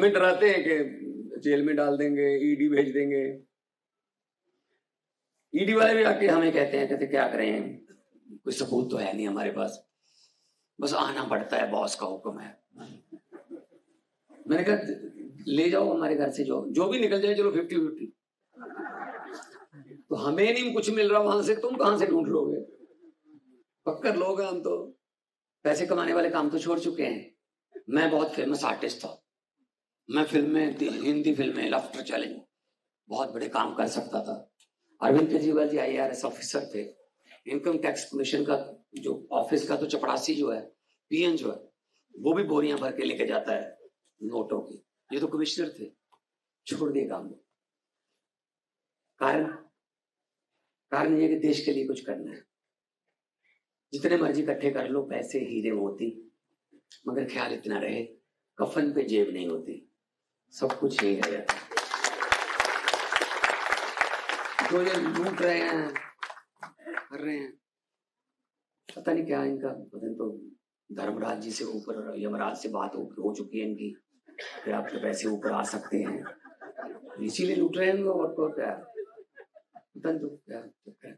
हमें डराते हैं कि जेल में डाल देंगे ईडी भेज देंगे। ईडी वाले भी आके हमें कहते हैं, कहते क्या करें? कोई सबूत तो है नहीं हमारे पास। बस आना पड़ता है बॉस का हुक्म है। मैंने कहा, ले जाओ हमारे घर से जो जो भी निकल जाए, चलो फिफ्टी फिफ्टी तो हमें नहीं कुछ मिल रहा वहाँ से, तुम कहाँ से ढूंढ लोगे? पक्कर लोग हम तो। पैसे कमाने वाले काम तो छोड़ चुके हैं। मैं बहुत फ़ेमस आर्टिस्ट था मैं फ़िल्में, हिंदी फ़िल्में लफ्टर चैलेंज, बहुत बड़े काम कर सकता था। Arvind Kejriwal ji I R officer थे। इनकम टैक्स कमीशन का जो ऑफ़िस का तो चपरासी जो है पीएन जो है, वो भी बोरियाँ भर के लेके जाता है नोटों की। ये तो कमिश्नर थे। छोड़ दिए काम कारण? कारण ये कि देश के लिए कुछ करना है। जितने मर्ज़ी इकट्ठे कर लो, पैसे, हीरे होती मगर ख्याल इतना रहे, कफन पे जेब नहीं होती। सब कुछ यही जाता जो ये लूट रहे हैं कर रहे हैं पता नहीं क्या इनका पता तो धर्मराज जी से ऊपर यमराज से बात हो चुकी है इनकी फिर आपके पैसे ऊपर आ सकते हैं। इसीलिए लूट रहे हैं और क्या। पता नहीं तो क्या, क्या।